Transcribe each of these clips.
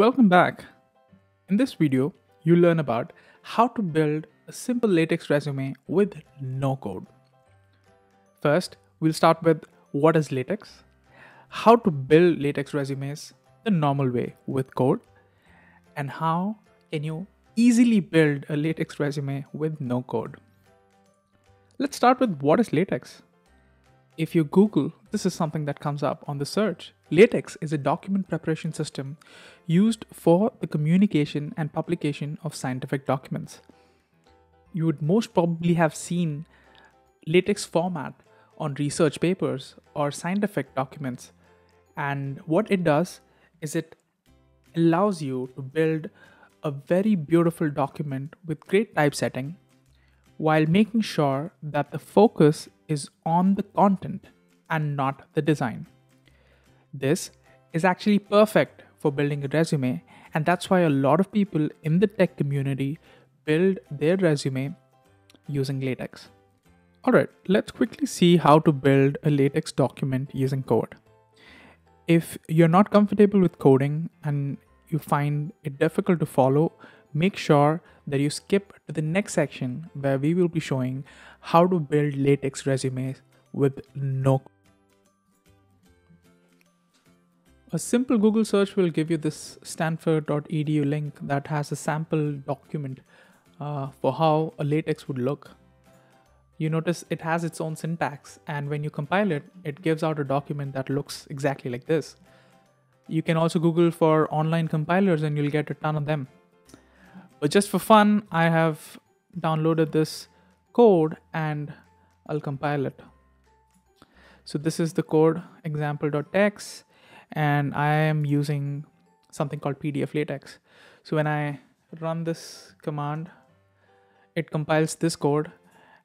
Welcome back. In this video, you learn about how to build a simple latex resume with no code. First, we'll start with what is latex, how to build latex resumes the normal way with code, and how can you easily build a latex resume with no code. Let's start with what is latex. If you Google, this is something that comes up on the search. LaTeX is a document preparation system used for the communication and publication of scientific documents. You would most probably have seen LaTeX format on research papers or scientific documents. And what it does is it allows you to build a very beautiful document with great typesetting while making sure that the focus is on the content and not the design. This is actually perfect for building a resume, and that's why a lot of people in the tech community build their resume using LaTeX. Alright, let's quickly see how to build a LaTeX document using code. If you're not comfortable with coding and you find it difficult to follow, make sure that you skip to the next section where we will be showing how to build latex resumes with no a simple google search will give you this stanford.edu link that has a sample document uh, for how a latex would look. You notice it has its own syntax and when you compile it it gives out a document that looks exactly like this. You can also google for online compilers and you'll get a ton of them but just for fun, I have downloaded this code and I'll compile it. So this is the code example.txt and I am using something called PDF latex. So when I run this command, it compiles this code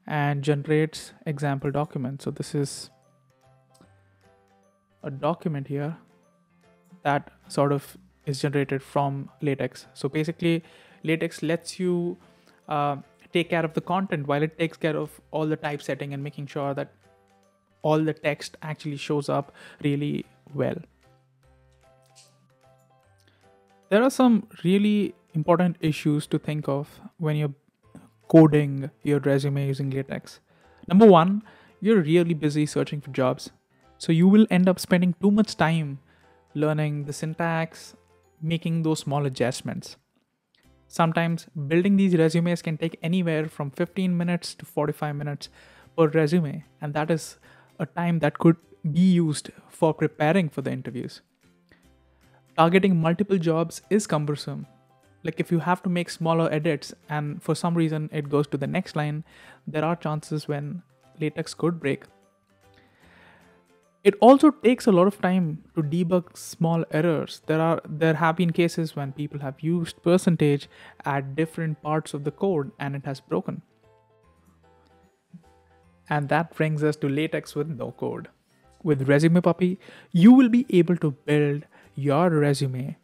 and generates example document. So this is a document here that sort of is generated from latex. So basically latex lets you uh, take care of the content while it takes care of all the typesetting and making sure that all the text actually shows up really well. There are some really important issues to think of when you're coding your resume using latex. Number one, you're really busy searching for jobs. So you will end up spending too much time learning the syntax, making those small adjustments. Sometimes building these resumes can take anywhere from 15 minutes to 45 minutes per resume, and that is a time that could be used for preparing for the interviews. Targeting multiple jobs is cumbersome. Like if you have to make smaller edits and for some reason it goes to the next line, there are chances when latex could break. It also takes a lot of time to debug small errors. There are there have been cases when people have used percentage at different parts of the code and it has broken. And that brings us to latex with no code. With Resume Puppy, you will be able to build your resume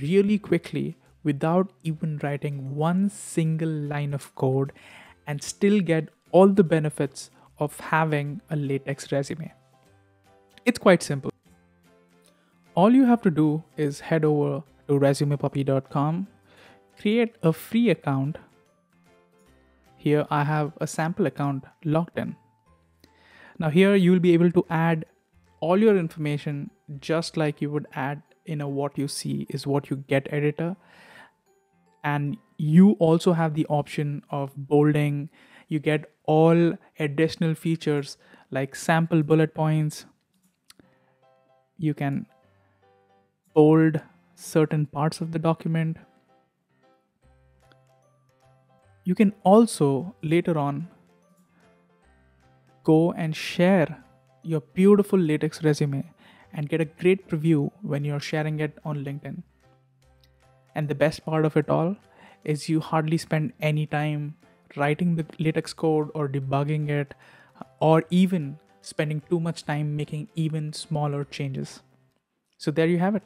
really quickly without even writing one single line of code and still get all the benefits of having a latex resume. It's quite simple. All you have to do is head over to resumepuppy.com, create a free account. Here I have a sample account logged in. Now here you will be able to add all your information just like you would add in a what you see is what you get editor. And you also have the option of bolding. You get all additional features like sample bullet points, you can bold certain parts of the document. You can also later on go and share your beautiful latex resume and get a great preview when you're sharing it on LinkedIn. And the best part of it all is you hardly spend any time writing the latex code or debugging it or even spending too much time making even smaller changes. So there you have it.